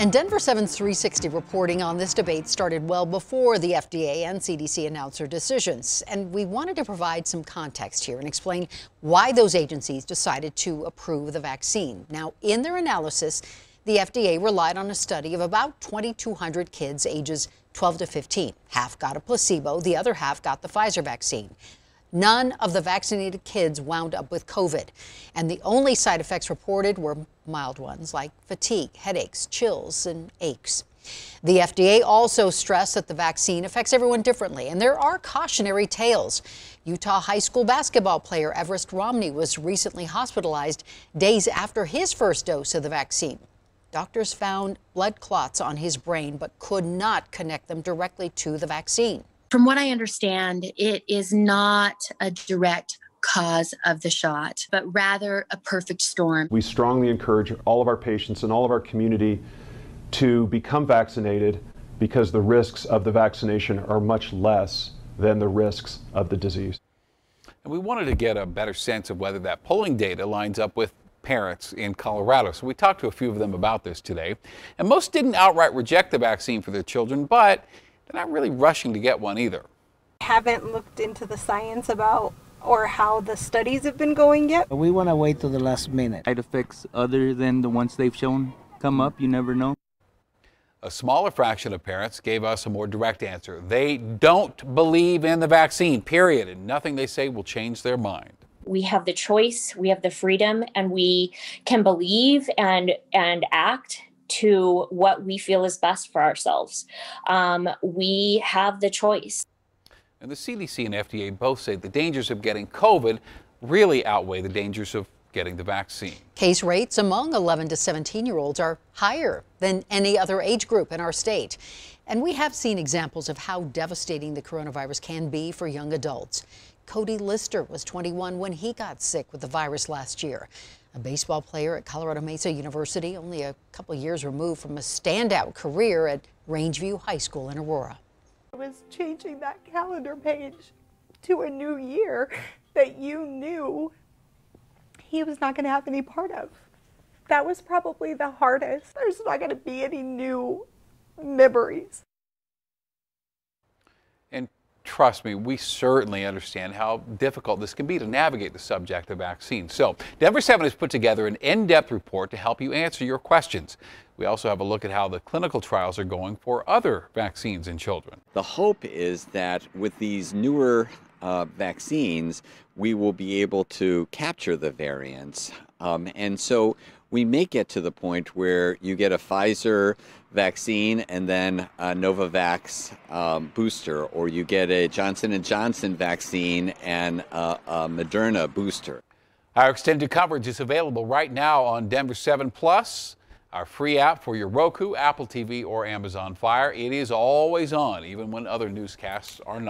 And Denver 7's 360 reporting on this debate started well before the FDA and CDC announced their decisions. And we wanted to provide some context here and explain why those agencies decided to approve the vaccine. Now, in their analysis, the FDA relied on a study of about 2,200 kids ages 12 to 15. Half got a placebo, the other half got the Pfizer vaccine. None of the vaccinated kids wound up with COVID, and the only side effects reported were mild ones like fatigue, headaches, chills, and aches. The FDA also stressed that the vaccine affects everyone differently, and there are cautionary tales. Utah high school basketball player Everest Romney was recently hospitalized days after his first dose of the vaccine. Doctors found blood clots on his brain but could not connect them directly to the vaccine. From what I understand, it is not a direct cause of the shot, but rather a perfect storm. We strongly encourage all of our patients and all of our community to become vaccinated because the risks of the vaccination are much less than the risks of the disease. And we wanted to get a better sense of whether that polling data lines up with parents in Colorado. So we talked to a few of them about this today. And most didn't outright reject the vaccine for their children, but they're not really rushing to get one either. Haven't looked into the science about or how the studies have been going yet. We want to wait till the last minute. Side effects other than the ones they've shown come up, you never know. A smaller fraction of parents gave us a more direct answer. They don't believe in the vaccine, period, and nothing they say will change their mind. We have the choice, we have the freedom, and we can believe and and act to what we feel is best for ourselves. Um, we have the choice. And the CDC and FDA both say the dangers of getting COVID really outweigh the dangers of getting the vaccine. Case rates among 11 to 17 year olds are higher than any other age group in our state. And we have seen examples of how devastating the coronavirus can be for young adults. Cody Lyster was 21 when he got sick with the virus last year a baseball player at Colorado Mesa University, only a couple years removed from a standout career at Rangeview High School in Aurora. It was changing that calendar page to a new year that you knew he was not going to have any part of. That was probably the hardest. There's not going to be any new memories. And trust me, we certainly understand how difficult this can be to navigate the subject of vaccines. So, Denver 7 has put together an in depth report to help you answer your questions. We also have a look at how the clinical trials are going for other vaccines in children. The hope is that with these newer uh, vaccines, we will be able to capture the variants. Um, and so we may get to the point where you get a Pfizer vaccine and then a Novavax um, booster, or you get a Johnson & Johnson vaccine and a, a Moderna booster. Our extended coverage is available right now on Denver 7 Plus, our free app for your Roku, Apple TV, or Amazon Fire. It is always on, even when other newscasts are not.